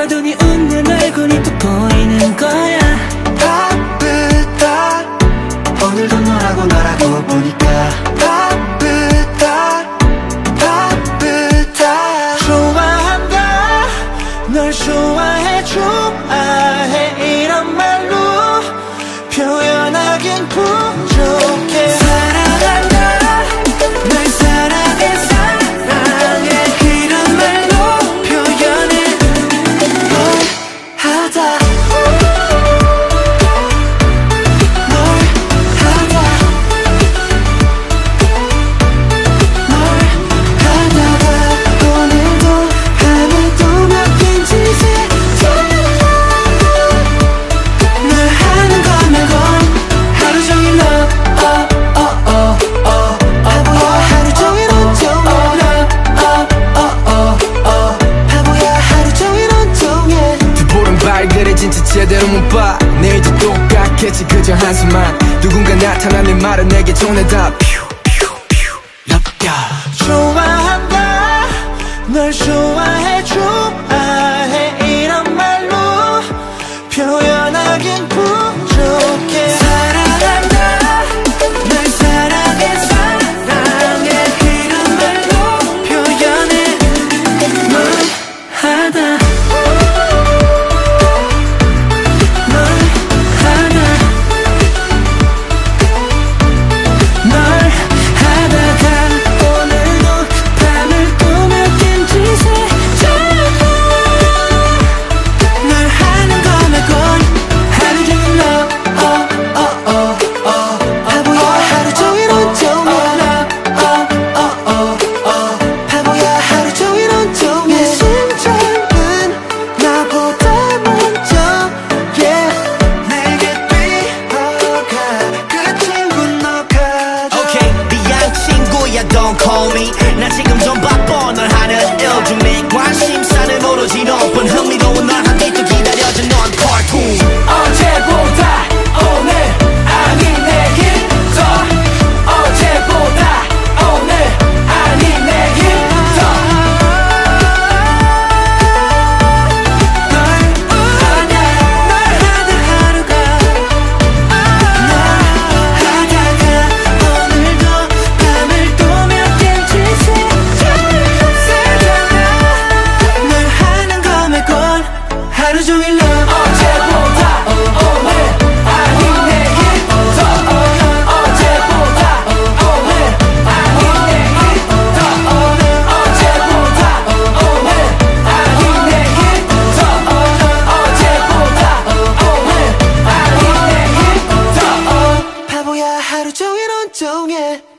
봐더니 웃는 얼굴이 또 보이는 거야. 바쁘다 오늘도 너라고 너라고 보니까. 바쁘다 바쁘다 좋아한다 널 좋아해 좋아해. 이런 말로 표현하긴 부족 제대로 못봐. 내일도 똑같겠지 그저 한숨만. 누군가 나타나는 말은 내게 전해다. 좋아한다. 널 좋아해줘. 거야 don't call me. 나 지금 좀 바빠. 널 하는 일중내 관심사는 오로지. 너뿐 흥미로운 널 하루 종일 난 어제보다 오늘 아니 내일 더 어제보다 오늘 아니 내일 더 어제보다 오늘 아니 내일 더 어제보다 오늘 아니 내일 더 바보야 하루 종일 온종일.